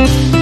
Bye.